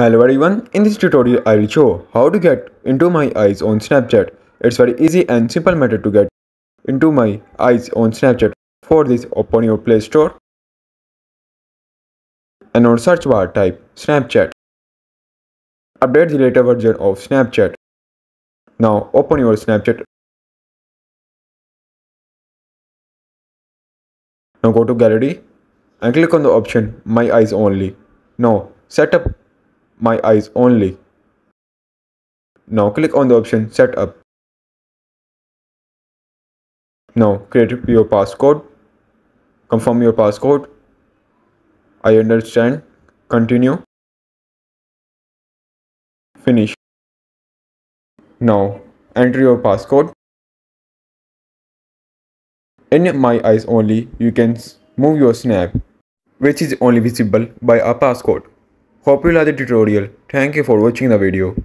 Hello everyone, in this tutorial I will show how to get into my eyes on Snapchat. It's very easy and simple method to get into my eyes on Snapchat. For this open your play store and on search bar type Snapchat. Update the later version of Snapchat. Now open your Snapchat. Now go to gallery and click on the option my eyes only. Now set up my eyes only. Now click on the option setup. Now create your passcode. Confirm your passcode. I understand. Continue. Finish. Now enter your passcode. In my eyes only, you can move your snap, which is only visible by a passcode. Hope you like the tutorial. Thank you for watching the video.